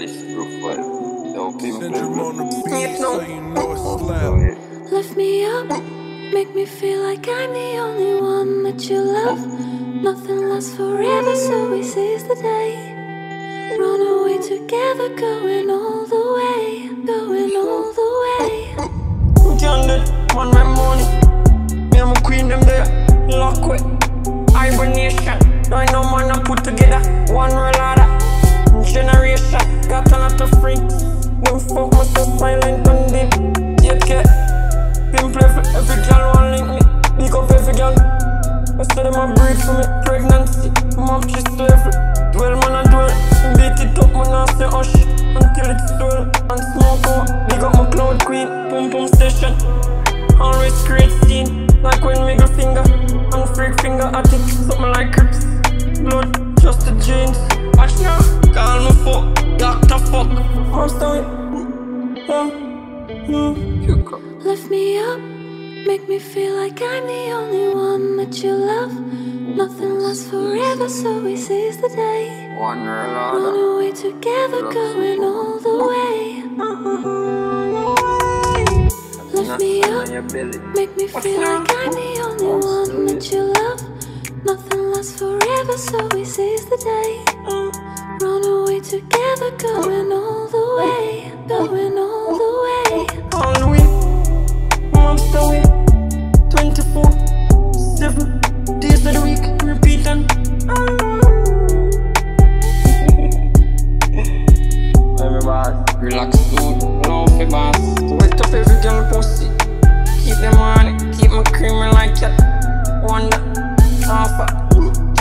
Alice Brookwell. Yo, people, Lift me up, make me feel like I'm the only one that you love. Nothing lasts forever, so we seize the day. Run away together, going all the way, going all the way. London, one my money. Me, I'm a queen, them there, lock it. Hibernation, no, I know man, I put together one roll of that generation got a lot of freaks. Them fuck myself silent and deep. Yet, get. Pimple for every girl, one link me. Big up every girl. I said them a breed for me. Pregnancy, mom, she's slavery. Dwell, man, I dwell. Beat it up, man, I say oh, hush. Lift me up, make me feel like I'm the only one that you love. Nothing lasts forever, so we seize the day. Run away together, going all the way. Lift me up, make me feel like I'm the only one that you love. Nothing lasts forever, so we seize the day. Run away together, going all the way, going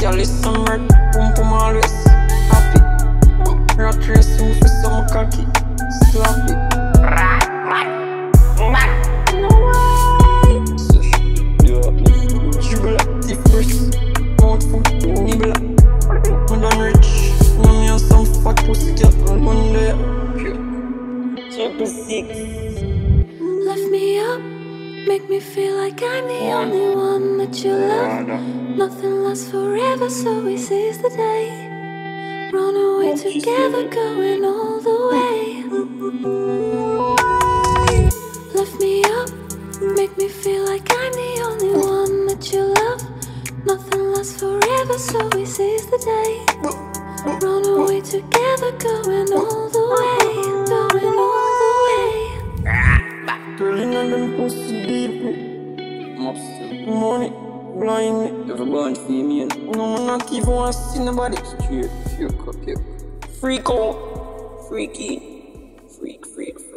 Girl is summer. Pum pum always. Happy. Rat race me for some cocky. Sloppy. No make me feel like I'm the only one that you love. Nothing lasts forever, so we seize the day. Run away together, going all the way. Lift me up, make me feel like I'm the only one that you love. Nothing lasts forever, so we seize the day. Run away together, going all the way, On deep me. Mobster. Money. Blind me. Never born female. No, man, not even wanna see nobody. Straight. Puke up, puke. Freak out. Freaky. Freak, freak, freak. Freak.